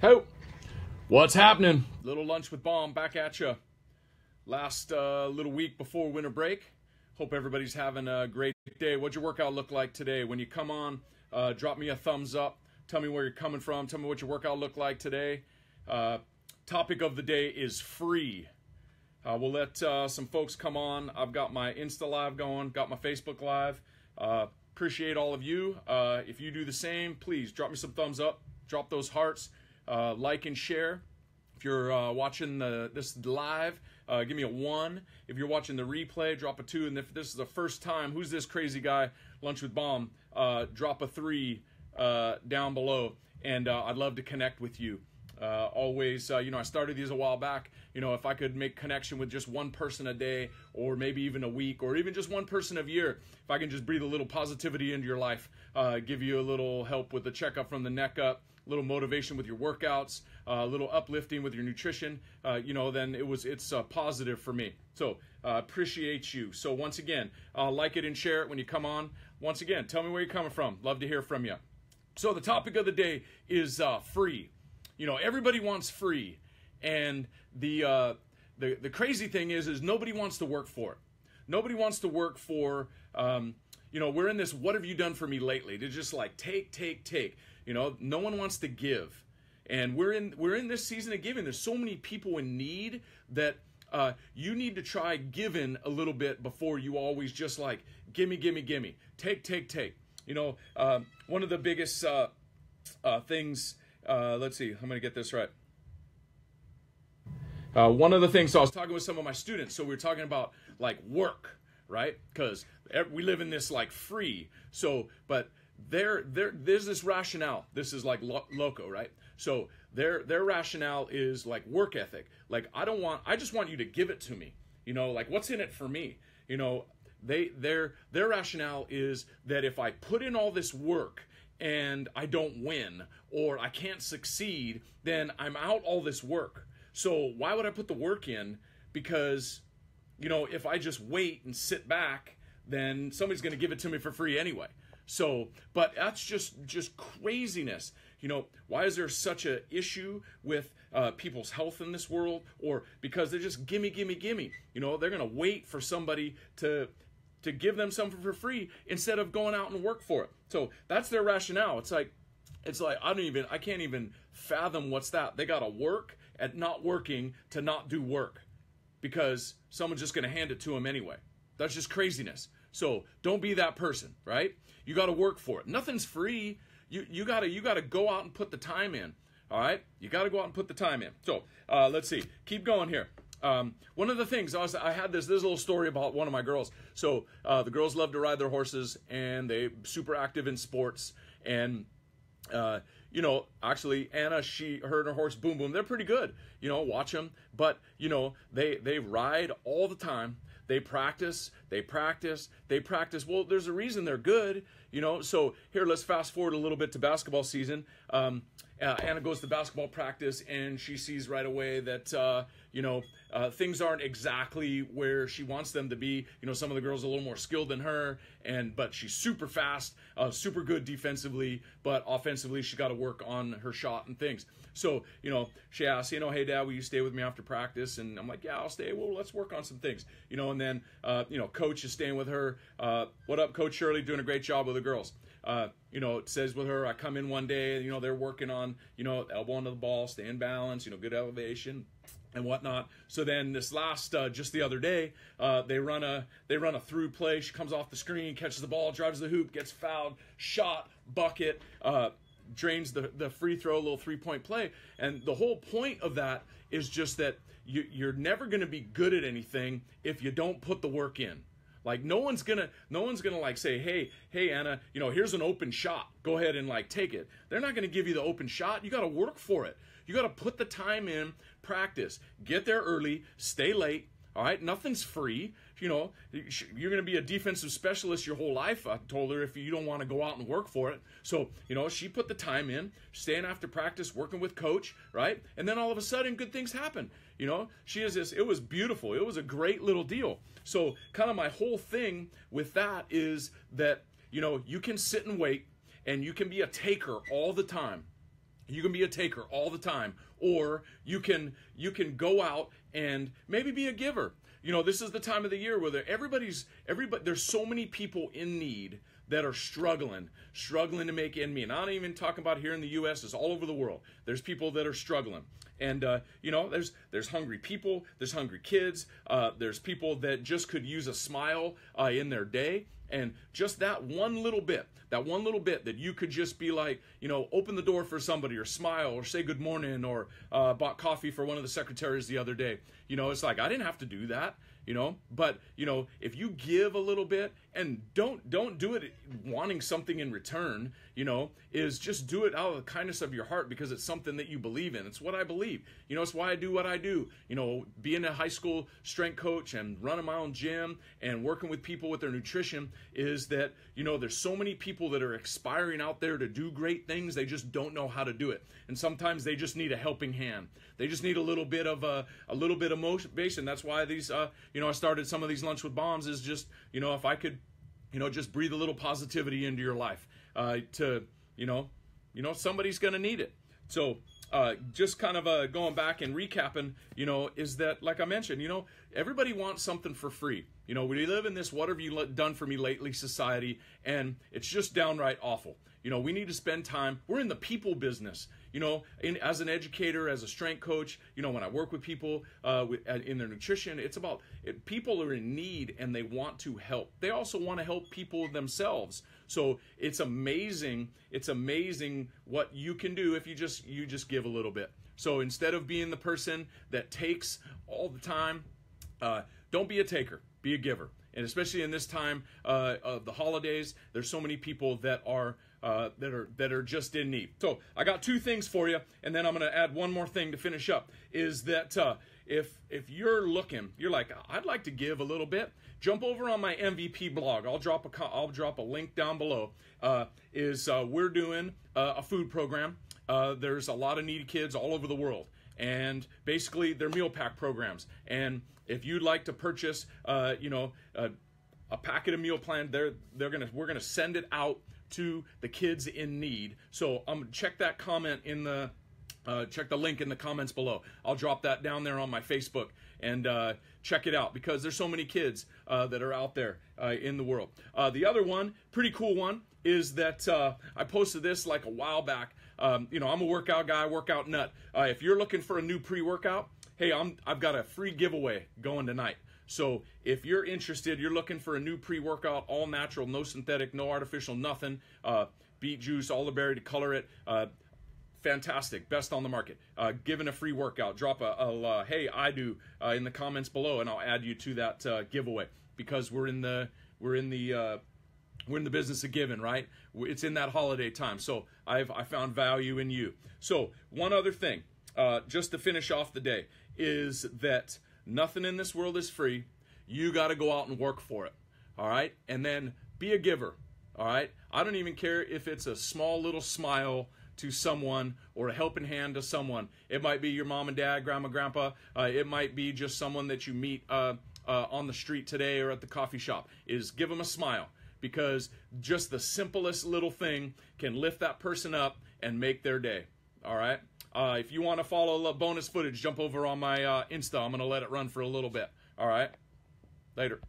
Hey, what's happening? Little lunch with Baum back at you. Last uh, little week before winter break. Hope everybody's having a great day. What'd your workout look like today? When you come on, uh, drop me a thumbs up. Tell me where you're coming from. Tell me what your workout looked like today. Uh, topic of the day is free. Uh, we'll let uh, some folks come on. I've got my Insta Live going, got my Facebook Live. Uh, appreciate all of you. If you do the same, please drop me some thumbs up, drop those hearts, uh, like and share. If you're uh, watching the, this live, uh, give me a one. If you're watching the replay, drop a two. And if this is the first time, who's this crazy guy, Lunch with Baum? Uh, drop a three uh, down below. And uh, I'd love to connect with you. Uh, always, uh, you know, I started these a while back. You know, if I could make connection with just one person a day, or maybe even a week, or even just one person a year, if I can just breathe a little positivity into your life, uh, give you a little help with the checkup from the neck up, a little motivation with your workouts, uh, a little uplifting with your nutrition, uh, you know, then it was it's uh, positive for me. So appreciate you. So once again, like it and share it when you come on. Once again, tell me where you're coming from. Love to hear from you. So the topic of the day is free you know, everybody wants free, and the uh, the the crazy thing is, is nobody wants to work for it. Nobody wants to work for. Um, you know, we're in this. What have you done for me lately? To just like take, take, take. You know, no one wants to give, and we're in we're in this season of giving. There's so many people in need that uh, you need to try giving a little bit before you always just like gimme, gimme, gimme, take, take, take. You know, uh, one of the biggest uh, uh things uh, let's see, I'm going to get this right. Uh, one of the things, so I was talking with some of my students, so we were talking about like work, right? Because we live in this like free. So, but there, there, there's this rationale. This is like lo- loco, right? So their their rationale is like work ethic. Like I don't want, I just want you to give it to me. You know, like what's in it for me? You know, they their their rationale is that if I put in all this work and I don't win or I can't succeed, then I'm out all this work. So why would I put the work in? Because, you know, if I just wait and sit back, then somebody's going to give it to me for free anyway. So, but that's just just craziness. You know, why is there such a issue with uh, people's health in this world? Or because they're just gimme, gimme, gimme. You know, they're going to wait for somebody to to give them something for free instead of going out and work for it. So that's their rationale. It's like it's like I don't even I can't even fathom what's that. They got to work at not working to not do work because someone's just to hand it to them anyway. That's just craziness. So don't be that person, right? You got to work for it. Nothing's free. You you got to you got to go out and put the time in. All right, you got to go out and put the time in. So uh, let's see. Keep going here. Um, one of the things I I had this this little story about one of my girls. So uh, the girls love to ride their horses, and they super active in sports. And uh, you know, actually, Anna, she, her and her horse, Boom Boom, they're pretty good. You know, watch them. But you know, they they ride all the time. They practice, they practice, they practice. Well, there's a reason they're good, you know. So here, let's fast forward a little bit to basketball season. Um, uh, Anna goes to basketball practice, and she sees right away that uh, you know uh, things aren't exactly where she wants them to be. You know, some of the girls are a little more skilled than her, and but she's super fast, uh, super good defensively, but offensively she got to work on her shot and things. So you know, she asks, you know, hey dad, will you stay with me after practice? And I'm like, yeah, I'll stay. Well, let's work on some things, you know. And then uh, you know, coach is staying with her. Uh, what up, Coach Shirley? Doing a great job with the girls. Uh, you know, it says with her, I come in one day, you know, they're working on, you know, elbow onto the ball, stay in balance, you know, good elevation, and whatnot. So then this last, uh, just the other day, uh, they run a they run a through play. She comes off the screen, catches the ball, drives the hoop, gets fouled, shot, bucket, uh, drains the the free throw, little three point play. And the whole point of that is just that you, you're never going to be good at anything if you don't put the work in. Like no one's gonna no one's gonna like say, hey, hey Anna, you know, here's an open shot. Go ahead and like take it. They're not gonna give you the open shot. You gotta work for it. You gotta put the time in, practice, get there early, stay late. All right, nothing's free. You know, you're going to be a defensive specialist your whole life. I told her if you don't want to go out and work for it. So, you know, she put the time in, staying after practice, working with coach, right? And then all of a sudden, good things happen. You know, she is this, it was beautiful. It was a great little deal. So, kind of my whole thing with that is that, you know, you can sit and wait and you can be a taker all the time you can be a taker all the time or you can you can go out and maybe be a giver. You know this is the time of the year where everybody's everybody there's so many people in need that are struggling struggling to make end meet. And i'm not even talking about here in the us it's all over the world. There's people that are struggling. And uh, you know there's there's hungry people there's hungry kids uh, there's people that just could use a smile uh, in their day and just that one little bit, that one little bit that you could just be like, you know, open the door for somebody or smile or say good morning or uh, bought coffee for one of the secretaries the other day. You know, it's like, I didn't have to do that you know? But you know if you give a little bit and don't don't do it wanting something in return you know is just do it out of the kindness of your heart because it's something that you believe in. It's what i believe. You know it's why i do what i do. You know being a high school strength coach and running my own gym and working with people with their nutrition is that you know there's so many people that are expiring out there to do great things they just don't know how to do it. And sometimes they just need a helping hand. They just need a little bit of a, a little bit of motivation. That's why these uh, you know, I started some of these lunch with Baums is just, you know, if I could, you know, just breathe a little positivity into your life, uh, to, you know, you know, somebody's going to need it. So, uh, just kind of uh, going back and recapping, you know, is that like I mentioned, you know, everybody wants something for free. You know, we live in this "what have you done for me lately" society, and it's just downright awful. You know, we need to spend time. We're in the people business you know, in, as an educator, as a strength coach, you know, when I work with people uh, with, uh, in their nutrition, it's about it, people are in need and they want to help. They also want to help people themselves. So it's amazing. It's amazing what you can do if you just you just give a little bit. So instead of being the person that takes all the time, uh, don't be a taker. Be a giver. And especially in this time uh, of the holidays, there's so many people that are uh, that are that are just in need. So I got two things for you, and then I'm going to add one more thing to finish up. Is that uh, if if you're looking, you're like, I'd like to give a little bit. Jump over on my MVP blog. I'll drop a I'll drop a link down below. Uh, is uh, we're doing uh, a food program. Uh, there's a lot of needy kids all over the world, and basically they're meal pack programs. And if you'd like to purchase, you know, a packet of meal plan, they're they're gonna we're gonna send it out to the kids in need. So um, check that comment in the uh, check the link in the comments below. I'll drop that down there on my Facebook and uh, check it out because there's so many kids uh, that are out there uh, in the world. Uh, the other one, pretty cool one, is that uh, I posted this like a while back. Um, you know, I'm a workout guy, workout nut. if you're looking for a new pre-workout, hey, I'm I've got a free giveaway going tonight. So if you're interested, you're looking for a new pre-workout, all natural, no synthetic, no artificial, nothing, uh, beet juice, all the berry to color it. Uh, fantastic, best on the market. Uh, given a free workout, drop a, a uh, hey I do uh, in the comments below, and I'll add you to that uh, giveaway because we're in the we're in the uh, we're in the business of giving, right? It's in that holiday time, so I've I found value in you. So one other thing, uh, just to finish off the day, is that Nothing in this world is free. You got to go out and work for it. All right? And then be a giver. All right? I don't even care if it's a small little smile to someone or a helping hand to someone. It might be your mom and dad, grandma, grandpa. Uh, it might be just someone that you meet uh, uh, on the street today or at the coffee shop. Is give them a smile because just the simplest little thing can lift that person up and make their day. All right? Uh, if you want to follow bonus footage, jump over on my uh, Insta. I'm going to let it run for a little bit. All right? Later.